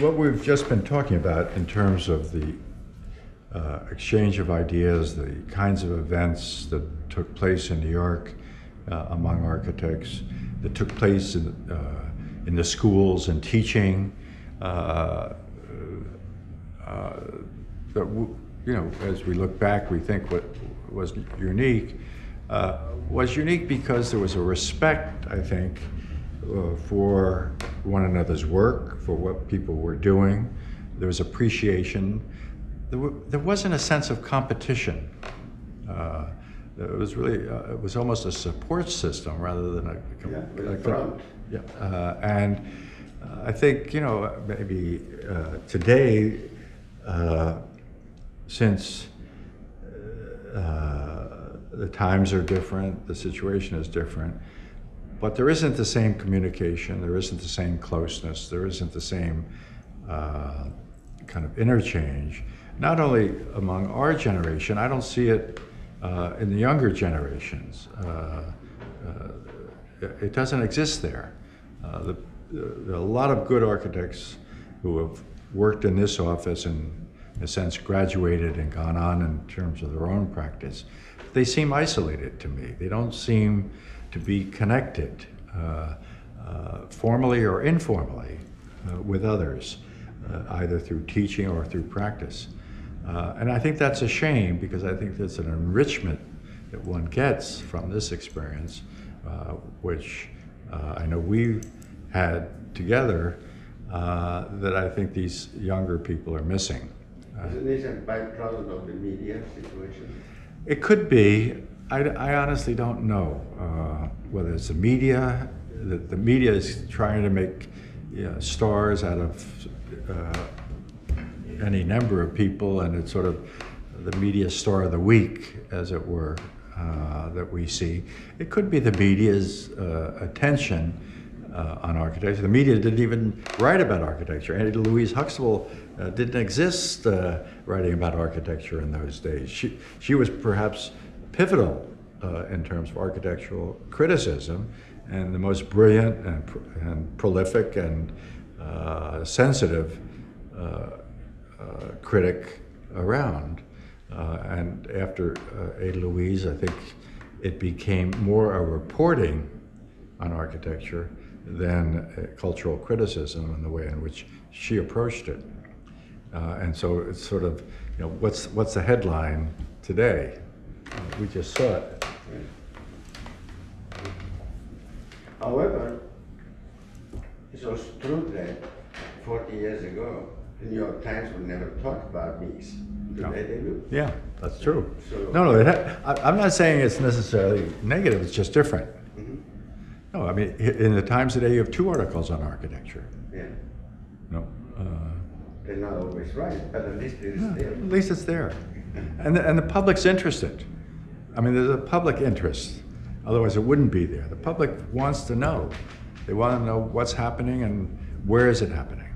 what we've just been talking about in terms of the uh, exchange of ideas, the kinds of events that took place in New York uh, among architects, that took place in, uh, in the schools and teaching, uh, uh, that you know, as we look back, we think what was unique uh, was unique because there was a respect, I think, uh, for one another's work, for what people were doing. There was appreciation. There, w- there wasn't a sense of competition. Uh, it was really, uh, it was almost a support system rather than a. Yeah, a a- front. Yeah, uh, and uh, I think, you know, maybe uh, today, uh, since uh, the times are different, the situation is different, but there isn't the same communication, there isn't the same closeness, there isn't the same uh, kind of interchange. Not only among our generation, I don't see it uh, in the younger generations. Uh, uh, it doesn't exist there. Uh, the, there are a lot of good architects who have worked in this office and, in a sense, graduated and gone on in terms of their own practice. They seem isolated to me. They don't seem to be connected, uh, uh, formally or informally, uh, with others, uh, either through teaching or through practice. Uh, and I think that's a shame because I think that's an enrichment that one gets from this experience, uh, which uh, I know we had together, uh, that I think these younger people are missing. Uh, Isn't this a byproduct of the media situation? it could be. I, I honestly don't know uh, whether it's the media. The, the media is trying to make you know, stars out of uh, any number of people, and it's sort of the media star of the week, as it were, uh, that we see. It could be the media's uh, attention uh, on architecture. The media didn't even write about architecture. Ada Louise Huxtable uh, didn't exist uh, writing about architecture in those days. She, she was perhaps pivotal uh, in terms of architectural criticism and the most brilliant and, pr- and prolific and uh, sensitive uh, uh, critic around. Uh, and after Ada Louise, I think it became more a reporting on architecture than cultural criticism in the way in which she approached it. Uh, and so it's sort of, you know, what's, what's the headline today? We just saw it. However, it's also true that 40 years ago, the New York Times would never talk about these. No. Today they do. Yeah, that's true. So- No, no, it ha- I, I'm not saying it's necessarily negative, it's just different. Mhm. No, I mean, in the Times today, you have two articles on architecture. Yeah, No, uh, they're not always right, but at least it is there. at least it's there. And the, and the public's interested. I mean, there's a public interest. Otherwise, it wouldn't be there. The public wants to know. They want to know what's happening and where is it happening.